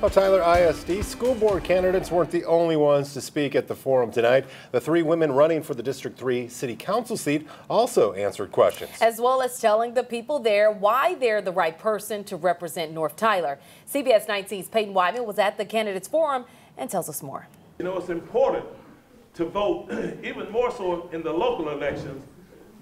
Well, Tyler ISD school board candidates weren't the only ones to speak at the forum tonight. The three women running for the District 3 City Council seat also answered questions. As well as telling the people there why they're the right person to represent North Tyler. CBS 19's Peyton Whiteman was at the candidates forum and tells us more. You know, it's important to vote even more so in the local elections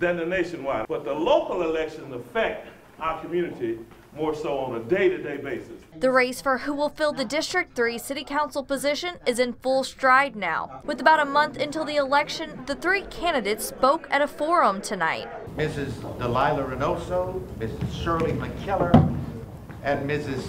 than the nationwide. But the local elections affect our community more so on a day-to-day basis. The race for who will fill the District 3 City Council position is in full stride now. With about a month until the election, the three candidates spoke at a forum tonight. Mrs. Delilah Reynoso, Mrs. Shirley McKellar, and Mrs.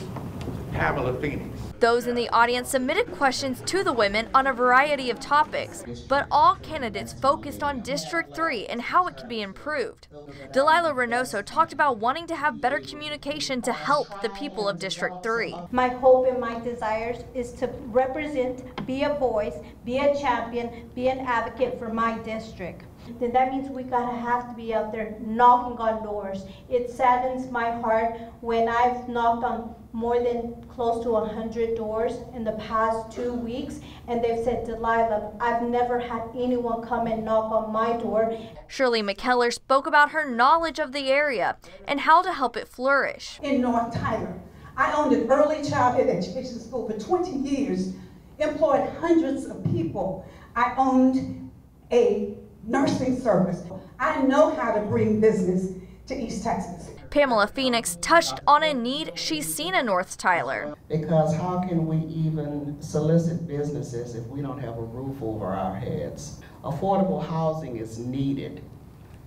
Pamela Phoenix. Those in the audience submitted questions to the women on a variety of topics, but all candidates focused on District 3 and how it can be improved. Delilah Reynoso talked about wanting to have better communication to help the people of District 3. My hope and my desires is to represent, be a voice, be a champion, be an advocate for my district. Then that means we gotta have to be out there knocking on doors. It saddens my heart when I've knocked on more than close to 100 doors in the past two weeks, and they've said, Delilah, I've never had anyone come and knock on my door. Shirley McKellar spoke about her knowledge of the area and how to help it flourish. In North Tyler, I owned an early childhood education school for 20 years, employed hundreds of people. I owned a nursing service. I know how to bring business to East Texas. Pamela Phoenix touched on a need she's seen in North Tyler. Because how can we even solicit businesses if we don't have a roof over our heads? Affordable housing is needed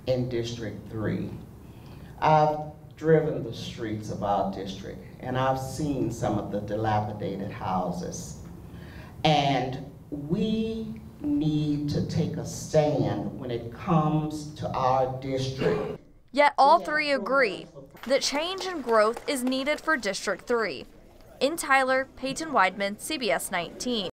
in District 3. I've driven the streets of our district and I've seen some of the dilapidated houses. And we need to take a stand when it comes to our district. Yet all three agree that change and growth is needed for District 3. In Tyler, Peyton Weidman, CBS 19.